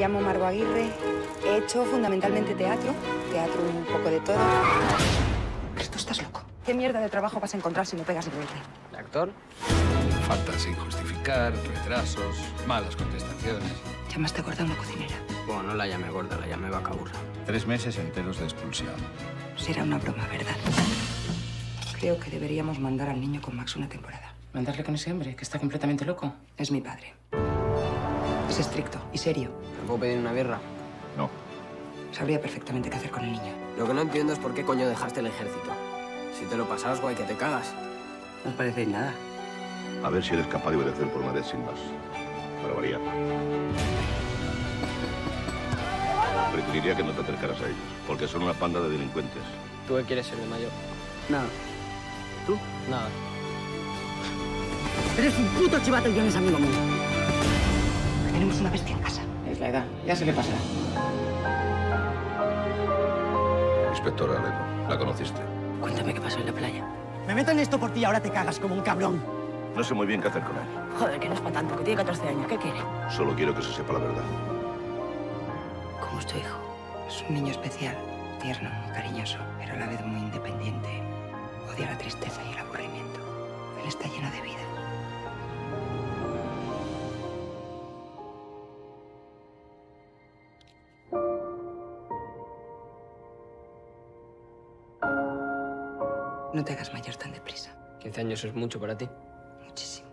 llamo Margo Aguirre. He hecho fundamentalmente teatro, teatro un poco de todo. Pero tú estás loco. ¿Qué mierda de trabajo vas a encontrar si no pegas el verde? ¿El actor? Faltas sin justificar, retrasos, malas contestaciones. Llamaste gorda a una cocinera. Bueno, no la llamé gorda, la llamé vaca burra. Tres meses enteros de expulsión. Será una broma, ¿verdad? Creo que deberíamos mandar al niño con Max una temporada. ¿Mandarle con ese hombre que está completamente loco? Es mi padre. Es estricto y serio. ¿Me puedo pedir una birra? No. Sabría perfectamente qué hacer con el niño. Lo que no entiendo es por qué coño dejaste el ejército. Si te lo pasabas, guay, que te cagas. No os parecéis nada. A ver si eres capaz de obedecer por una vez sin más. Para variar. Preferiría que no te acercaras a ellos, porque son una panda de delincuentes. ¿Tú qué quieres ser de mayor? Nada. ¿Tú? Nada. Eres un puto chivato y eres amigo mío. Tenemos una bestia en casa. Es la edad. Ya se le pasará. Inspectora Aledo, ¿la conociste? Cuéntame qué pasó en la playa. Me meto en esto por ti y ahora te cagas como un cabrón. No sé muy bien qué hacer con él. Joder, que no es para tanto, que tiene 14 años. ¿Qué quiere? Solo quiero que se sepa la verdad. ¿Cómo es tu hijo? Es un niño especial, tierno, cariñoso, pero a la vez muy independiente. Odia la tristeza y el aburrimiento. No te hagas mayor tan deprisa. 15 años es mucho para ti. Muchísimo.